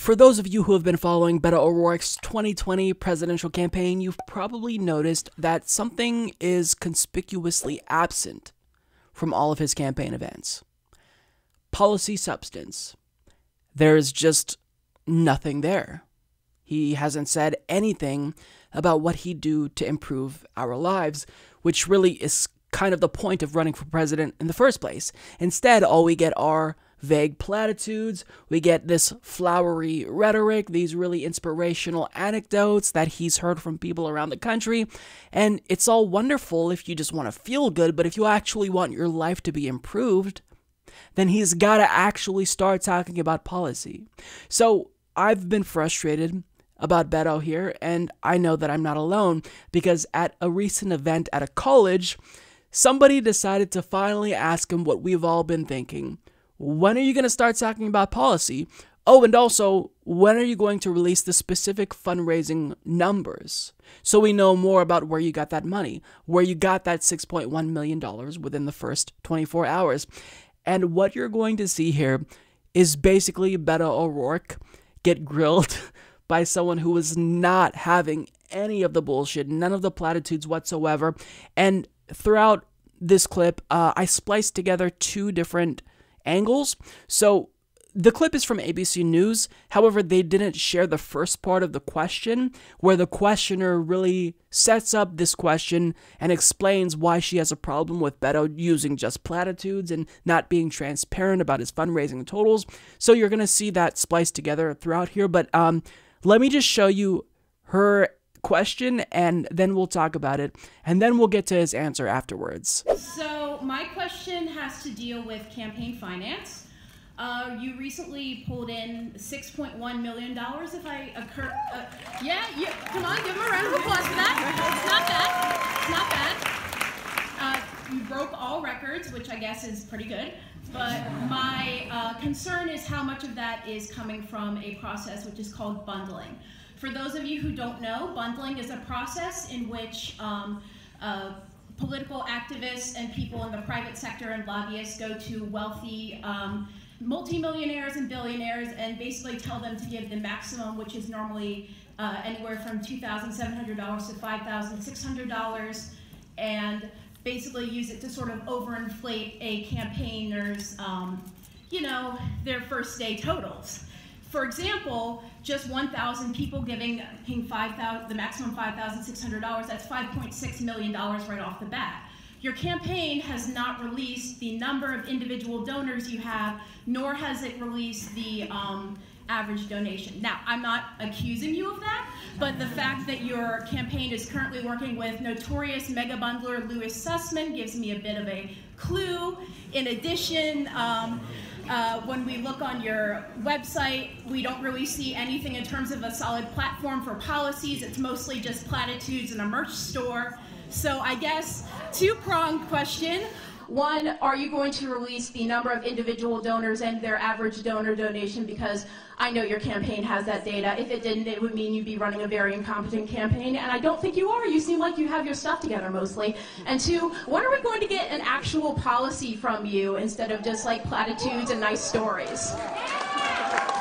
for those of you who have been following Beto O'Rourke's 2020 presidential campaign, you've probably noticed that something is conspicuously absent from all of his campaign events policy substance. There's just nothing there. He hasn't said anything about what he'd do to improve our lives, which really is kind of the point of running for president in the first place. Instead, all we get are vague platitudes, we get this flowery rhetoric, these really inspirational anecdotes that he's heard from people around the country, and it's all wonderful if you just want to feel good, but if you actually want your life to be improved, then he's got to actually start talking about policy. So I've been frustrated about Beto here, and I know that I'm not alone because at a recent event at a college, somebody decided to finally ask him what we've all been thinking. When are you going to start talking about policy? Oh, and also, when are you going to release the specific fundraising numbers so we know more about where you got that money, where you got that $6.1 million within the first 24 hours? And what you're going to see here is basically Beto O'Rourke get grilled by someone who is not having any of the bullshit, none of the platitudes whatsoever. And throughout this clip, uh, I spliced together two different angles. So the clip is from ABC News. However, they didn't share the first part of the question, where the questioner really sets up this question and explains why she has a problem with Beto using just platitudes and not being transparent about his fundraising totals. So you're going to see that spliced together throughout here. But um, let me just show you her question and then we'll talk about it and then we'll get to his answer afterwards. So, my question has to deal with campaign finance. Uh, you recently pulled in $6.1 million, if I occur. Uh, yeah, you, come on, give him a round of applause for that. It's not bad. It's not bad. Uh, you broke all records, which I guess is pretty good. But my uh, concern is how much of that is coming from a process which is called bundling. For those of you who don't know, bundling is a process in which um, uh, political activists and people in the private sector and lobbyists go to wealthy um, multimillionaires and billionaires and basically tell them to give the maximum, which is normally uh, anywhere from $2,700 to $5,600, and basically use it to sort of overinflate a campaigner's, um, you know, their first day totals. For example, just 1,000 people giving 5,000, the maximum $5,600, that's $5.6 million right off the bat. Your campaign has not released the number of individual donors you have, nor has it released the um, average donation. Now, I'm not accusing you of that, but the fact that your campaign is currently working with notorious mega bundler Louis Susman gives me a bit of a clue. In addition, um, uh, when we look on your website, we don't really see anything in terms of a solid platform for policies. It's mostly just platitudes and a merch store. So I guess two-pronged question. One, are you going to release the number of individual donors and their average donor donation? Because I know your campaign has that data. If it didn't, it would mean you'd be running a very incompetent campaign, and I don't think you are. You seem like you have your stuff together mostly. And two, when are we going to get an actual policy from you instead of just like platitudes and nice stories?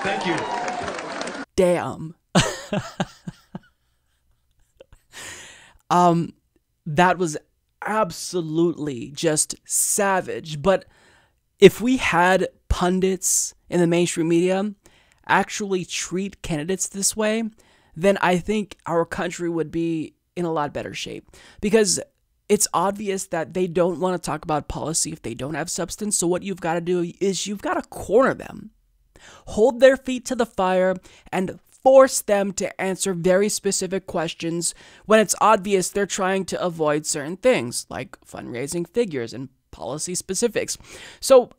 Thank you. Damn. um, that was absolutely just savage. But if we had pundits in the mainstream media actually treat candidates this way, then I think our country would be in a lot better shape. Because it's obvious that they don't want to talk about policy if they don't have substance. So, what you've got to do is you've got to corner them, hold their feet to the fire, and force them to answer very specific questions when it's obvious they're trying to avoid certain things, like fundraising figures and policy specifics. So,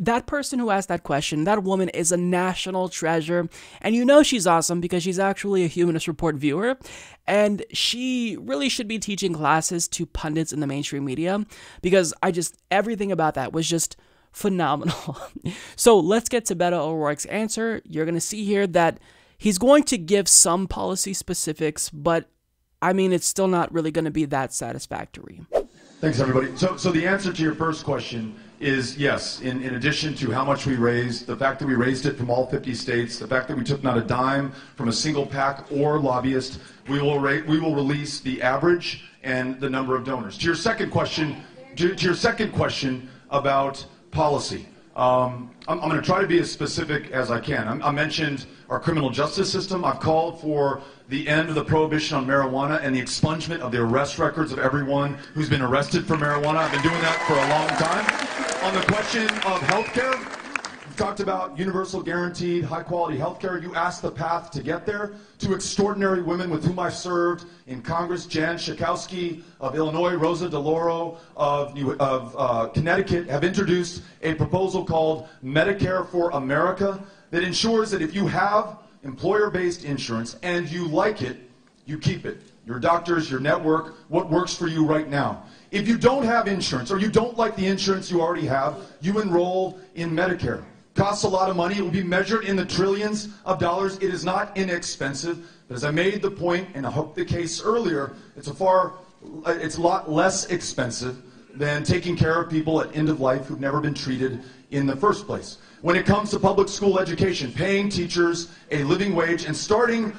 that person who asked that question, that woman is a national treasure. And you know she's awesome because she's actually a Humanist Report viewer. And she really should be teaching classes to pundits in the mainstream media because I just, everything about that was just phenomenal. so let's get to Beto O'Rourke's answer. You're going to see here that He's going to give some policy specifics, but I mean, it's still not really going to be that satisfactory. Thanks, everybody. So, so the answer to your first question is yes, in, in addition to how much we raised, the fact that we raised it from all 50 states, the fact that we took not a dime from a single PAC or lobbyist, we will, ra- we will release the average and the number of donors. To your second question, to, to your second question about policy. Um, I'm, I'm going to try to be as specific as I can. I, I mentioned our criminal justice system. I've called for the end of the prohibition on marijuana and the expungement of the arrest records of everyone who's been arrested for marijuana. I've been doing that for a long time. On the question of health care, talked about universal guaranteed high quality health care. You asked the path to get there. Two extraordinary women with whom I've served in Congress, Jan Schakowsky of Illinois, Rosa DeLauro of, New, of uh, Connecticut, have introduced a proposal called Medicare for America that ensures that if you have employer based insurance and you like it, you keep it. Your doctors, your network, what works for you right now. If you don't have insurance or you don't like the insurance you already have, you enroll in Medicare costs a lot of money. It will be measured in the trillions of dollars. It is not inexpensive. But as I made the point, and I hope the case earlier, it's a far, it's a lot less expensive than taking care of people at end of life who've never been treated in the first place. When it comes to public school education, paying teachers a living wage and starting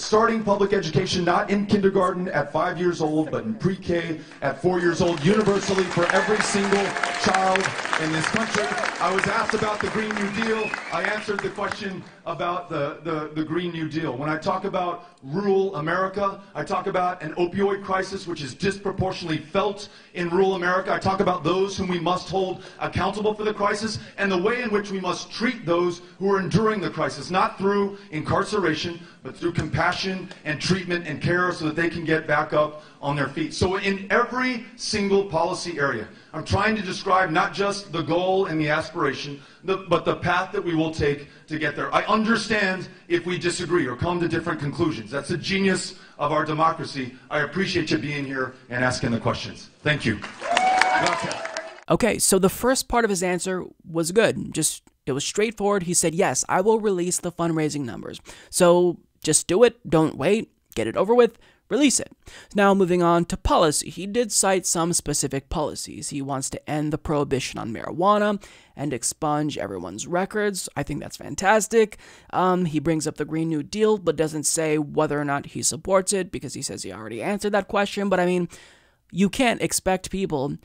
starting public education not in kindergarten at five years old, but in pre-K at four years old, universally for every single child in this country. I was asked about the Green New Deal. I answered the question about the, the, the, Green New Deal. When I talk about rural America, I talk about an opioid crisis which is disproportionately felt in rural America. I talk about those whom we must hold accountable for the crisis and the way in which we must treat those who are enduring the crisis, not through incarceration, but through compassion and treatment and care so that they can get back up on their feet. So in every single policy area, I'm trying to describe not just the goal and the aspiration, but the path that we will take to get there. I understand if we disagree or come to different conclusions. That's the genius of our democracy. I appreciate you being here and asking the questions. Thank you. Okay, so the first part of his answer was good. Just it was straightforward. He said, "Yes, I will release the fundraising numbers." So just do it. Don't wait. Get it over with release it. Now, moving on to policy, he did cite some specific policies. He wants to end the prohibition on marijuana and expunge everyone's records. I think that's fantastic. Um, he brings up the Green New Deal, but doesn't say whether or not he supports it because he says he already answered that question. But I mean, you can't expect people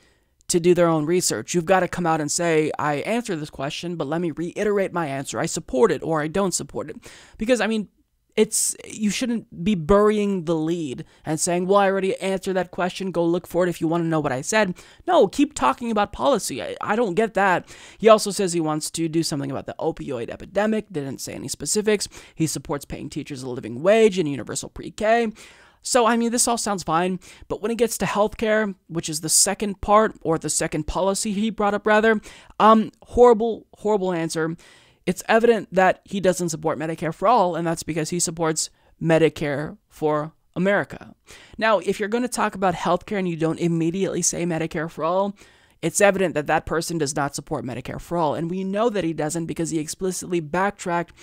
to do their own research. You've got to come out and say, I answer this question, but let me reiterate my answer. I support it or I don't support it. Because, I mean, it's you shouldn't be burying the lead and saying, "Well, I already answered that question. Go look for it if you want to know what I said." No, keep talking about policy. I, I don't get that. He also says he wants to do something about the opioid epidemic. Didn't say any specifics. He supports paying teachers a living wage and universal pre-K. So, I mean, this all sounds fine, but when it gets to healthcare, which is the second part or the second policy he brought up, rather, um, horrible, horrible answer it's evident that he doesn't support Medicare for all, and that's because he supports Medicare for America. Now, if you're going to talk about healthcare and you don't immediately say Medicare for all, it's evident that that person does not support Medicare for all. And we know that he doesn't because he explicitly backtracked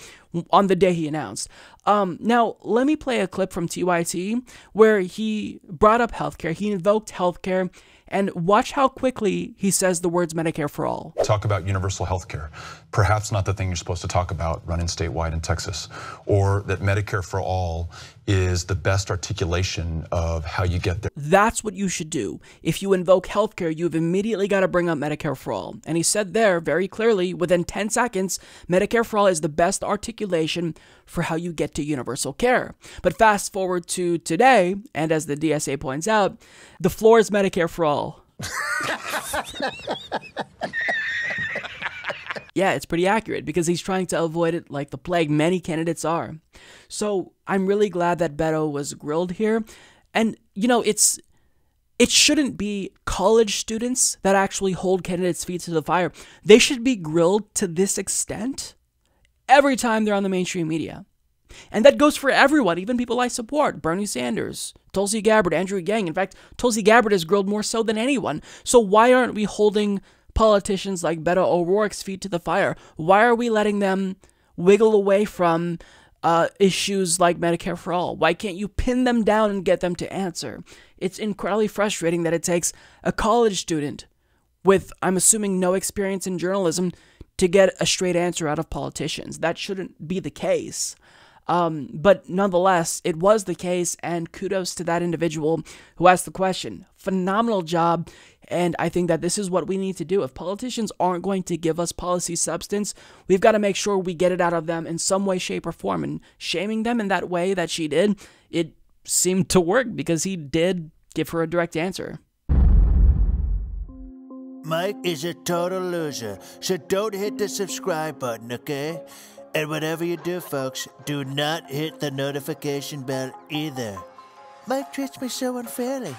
on the day he announced. Um, now, let me play a clip from TYT where he brought up healthcare. He invoked healthcare and watch how quickly he says the words Medicare for all. Talk about universal health care. Perhaps not the thing you're supposed to talk about running statewide in Texas. Or that Medicare for all is the best articulation of how you get there. That's what you should do. If you invoke healthcare, you've immediately got to bring up Medicare for all. And he said there very clearly, within 10 seconds, Medicare for all is the best articulation for how you get to universal care. But fast forward to today, and as the DSA points out, the floor is Medicare for all. yeah, it's pretty accurate because he's trying to avoid it like the plague. Many candidates are. So I'm really glad that Beto was grilled here. And, you know, it's. It shouldn't be college students that actually hold candidates' feet to the fire. They should be grilled to this extent every time they're on the mainstream media. And that goes for everyone, even people I support Bernie Sanders, Tulsi Gabbard, Andrew Yang. In fact, Tulsi Gabbard is grilled more so than anyone. So why aren't we holding politicians like Beto O'Rourke's feet to the fire? Why are we letting them wiggle away from uh, issues like Medicare for All? Why can't you pin them down and get them to answer? It's incredibly frustrating that it takes a college student with, I'm assuming, no experience in journalism to get a straight answer out of politicians. That shouldn't be the case. Um, but nonetheless, it was the case, and kudos to that individual who asked the question. Phenomenal job, and I think that this is what we need to do. If politicians aren't going to give us policy substance, we've got to make sure we get it out of them in some way, shape, or form. And shaming them in that way that she did, it seemed to work because he did give her a direct answer. Mike is a total loser, so don't hit the subscribe button, okay? And whatever you do, folks, do not hit the notification bell either. Mike treats me so unfairly.